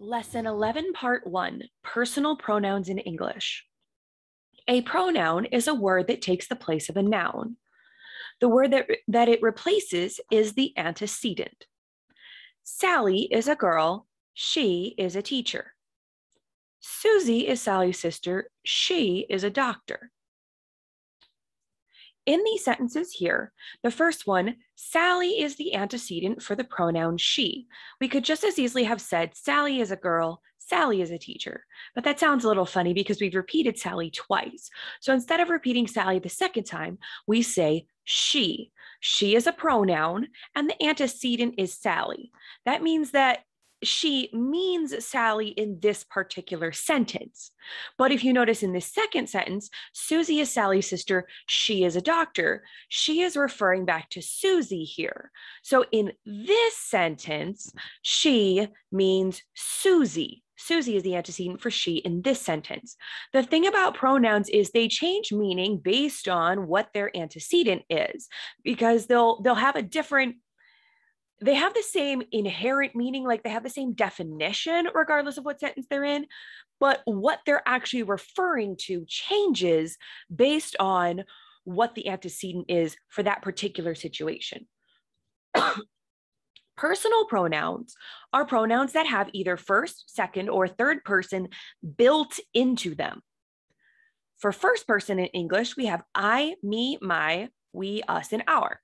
Lesson 11, Part 1 Personal Pronouns in English. A pronoun is a word that takes the place of a noun. The word that, that it replaces is the antecedent. Sally is a girl, she is a teacher. Susie is Sally's sister, she is a doctor. In these sentences here, the first one, Sally is the antecedent for the pronoun she. We could just as easily have said Sally is a girl, Sally is a teacher. But that sounds a little funny because we've repeated Sally twice. So instead of repeating Sally the second time, we say she. She is a pronoun and the antecedent is Sally. That means that she means Sally in this particular sentence. But if you notice in this second sentence, Susie is Sally's sister, she is a doctor. She is referring back to Susie here. So in this sentence, she means Susie. Susie is the antecedent for she in this sentence. The thing about pronouns is they change meaning based on what their antecedent is because they'll they'll have a different they have the same inherent meaning, like they have the same definition, regardless of what sentence they're in, but what they're actually referring to changes based on what the antecedent is for that particular situation. Personal pronouns are pronouns that have either first, second, or third person built into them. For first person in English, we have I, me, my, we, us, and our.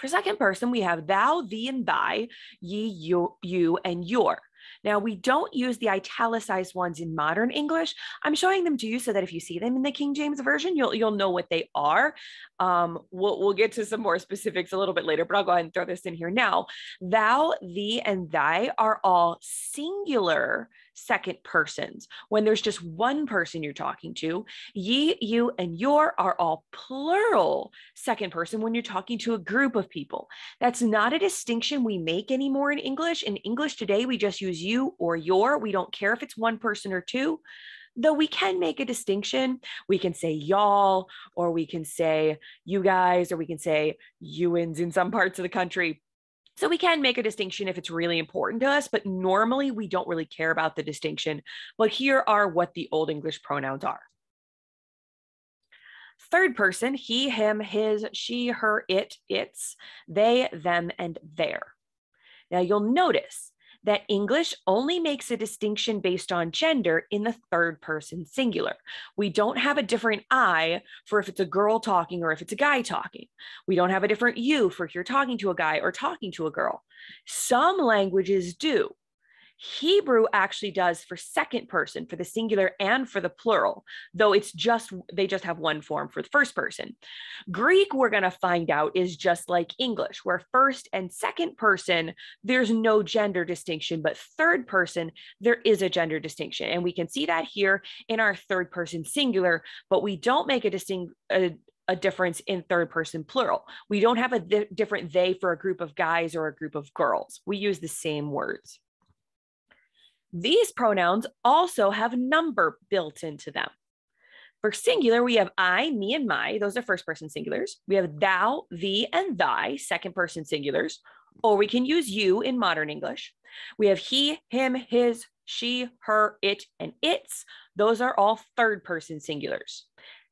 For second person, we have thou, thee, and thy, ye, you, you, and your. Now, we don't use the italicized ones in modern English. I'm showing them to you so that if you see them in the King James Version, you'll, you'll know what they are. Um, we'll, we'll get to some more specifics a little bit later, but I'll go ahead and throw this in here now. Thou, thee, and thy are all singular second persons. When there's just one person you're talking to, ye, you, and your are all plural second person when you're talking to a group of people. That's not a distinction we make anymore in English. In English today, we just use you or your. We don't care if it's one person or two though we can make a distinction. We can say y'all, or we can say you guys, or we can say youans in some parts of the country. So we can make a distinction if it's really important to us, but normally we don't really care about the distinction. But here are what the Old English pronouns are. Third person, he, him, his, she, her, it, its, they, them, and their. Now you'll notice that English only makes a distinction based on gender in the third person singular. We don't have a different I for if it's a girl talking or if it's a guy talking. We don't have a different you for if you're talking to a guy or talking to a girl. Some languages do. Hebrew actually does for second person, for the singular and for the plural, though it's just, they just have one form for the first person. Greek, we're going to find out, is just like English, where first and second person, there's no gender distinction, but third person, there is a gender distinction. And we can see that here in our third person singular, but we don't make a distinct, a, a difference in third person plural. We don't have a th- different they for a group of guys or a group of girls. We use the same words. These pronouns also have number built into them. For singular, we have I, me, and my. Those are first person singulars. We have thou, thee, and thy, second person singulars. Or we can use you in modern English. We have he, him, his, she, her, it, and its. Those are all third person singulars.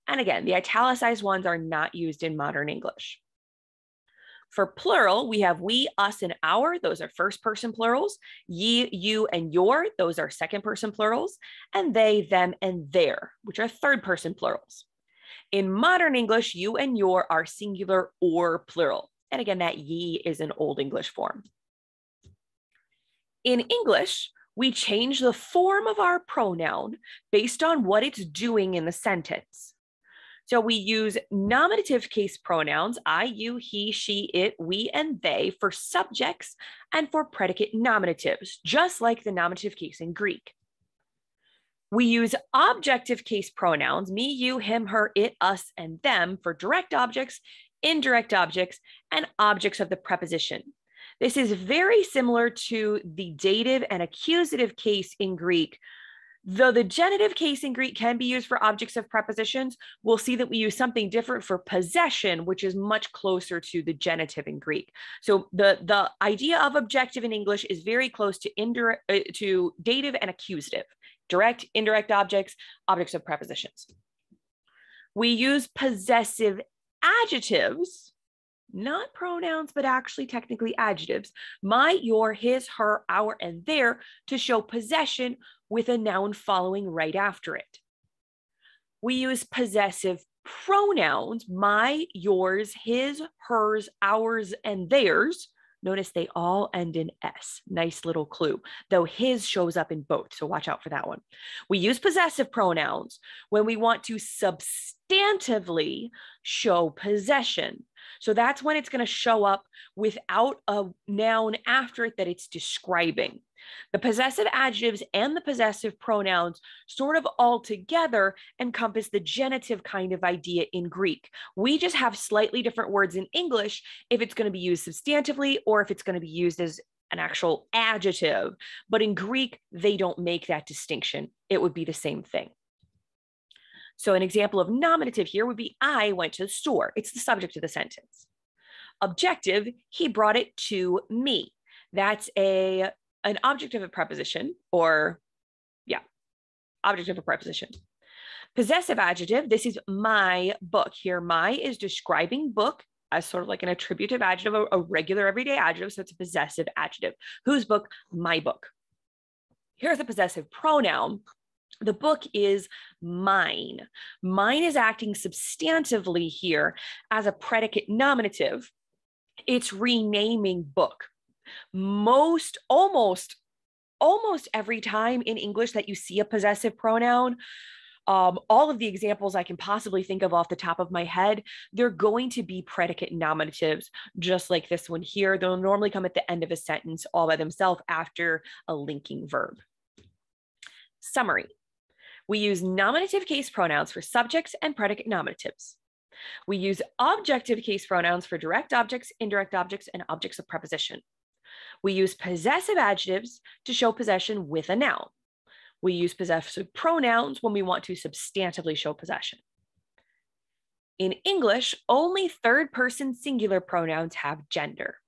And again, the italicized ones are not used in modern English. For plural, we have we, us, and our. Those are first person plurals. Ye, you, and your. Those are second person plurals. And they, them, and their, which are third person plurals. In modern English, you and your are singular or plural. And again, that ye is an Old English form. In English, we change the form of our pronoun based on what it's doing in the sentence. So we use nominative case pronouns, I, you, he, she, it, we, and they for subjects and for predicate nominatives, just like the nominative case in Greek. We use objective case pronouns, me, you, him, her, it, us, and them for direct objects, indirect objects, and objects of the preposition. This is very similar to the dative and accusative case in Greek, Though the genitive case in Greek can be used for objects of prepositions, we'll see that we use something different for possession, which is much closer to the genitive in Greek. So the, the idea of objective in English is very close to indirect uh, to dative and accusative, direct, indirect objects, objects of prepositions. We use possessive adjectives not pronouns, but actually technically adjectives, my, your, his, her, our, and their to show possession with a noun following right after it. We use possessive pronouns, my, yours, his, hers, ours, and theirs. Notice they all end in S. Nice little clue, though his shows up in both. So watch out for that one. We use possessive pronouns when we want to substantively show possession. So that's when it's going to show up without a noun after it that it's describing. The possessive adjectives and the possessive pronouns sort of all together encompass the genitive kind of idea in Greek. We just have slightly different words in English if it's going to be used substantively or if it's going to be used as an actual adjective. But in Greek, they don't make that distinction. It would be the same thing. So an example of nominative here would be I went to the store. It's the subject of the sentence. Objective, he brought it to me. That's a an object of a preposition or yeah, object of a preposition. Possessive adjective, this is my book. Here, my is describing book as sort of like an attributive adjective, a, a regular everyday adjective. So it's a possessive adjective. Whose book? My book. Here's a possessive pronoun the book is mine. Mine is acting substantively here as a predicate nominative. It's renaming book. Most, almost, almost every time in English that you see a possessive pronoun, um, all of the examples I can possibly think of off the top of my head, they're going to be predicate nominatives, just like this one here. They'll normally come at the end of a sentence all by themselves after a linking verb. Summary we use nominative case pronouns for subjects and predicate nominatives. We use objective case pronouns for direct objects, indirect objects, and objects of preposition. We use possessive adjectives to show possession with a noun. We use possessive pronouns when we want to substantively show possession. In English, only third person singular pronouns have gender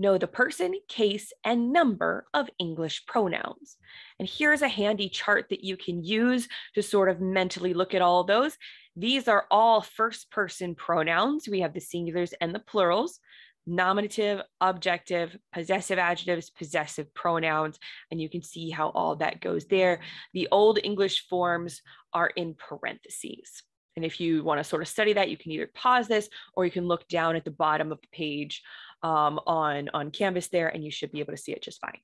know the person, case, and number of English pronouns. And here's a handy chart that you can use to sort of mentally look at all those. These are all first person pronouns. We have the singulars and the plurals, nominative, objective, possessive adjectives, possessive pronouns, and you can see how all that goes there. The old English forms are in parentheses. And if you want to sort of study that, you can either pause this or you can look down at the bottom of the page um, on, on Canvas there and you should be able to see it just fine.